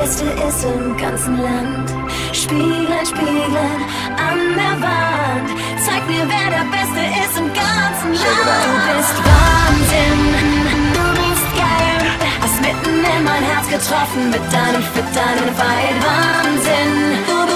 Beste ist im ganzen Land. Spiegeln, spiegeln an der Wand. Zeig mir, wer der Beste ist im ganzen Land. Du bist Wahnsinn, du bist geil. Hast mitten in mein Herz getroffen mit deinem Fit, deinem Fight. Wahnsinn, du bist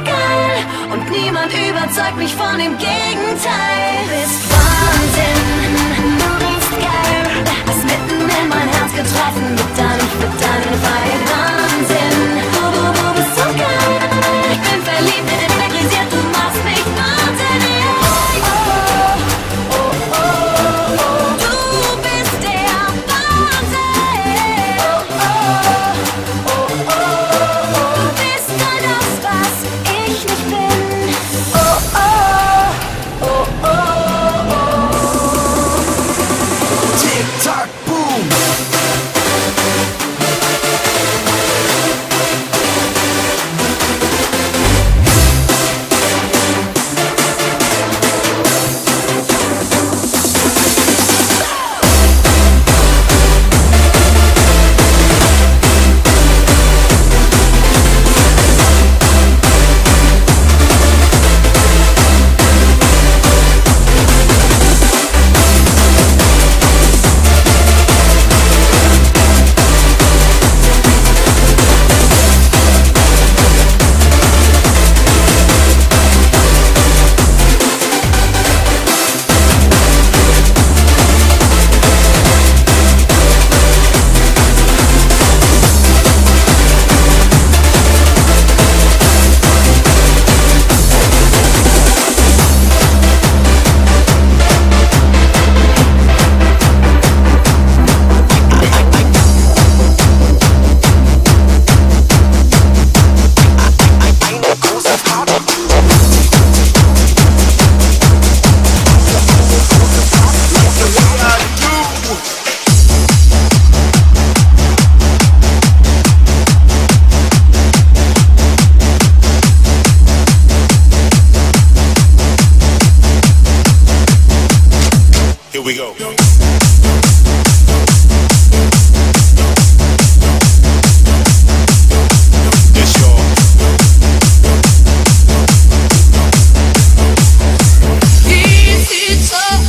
geil. Und niemand überzeugt mich von dem Gegenteil. Du bist Wahnsinn, Here we go. So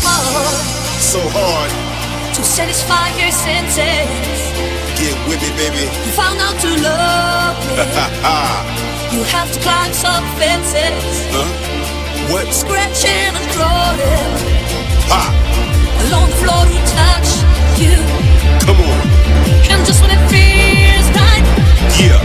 hard So hard. to satisfy your senses? Get with me, baby. You found out to love me. You have to climb some fences, huh? What? scratching and crawling Ha! Come on. And just when it feels right. Yeah.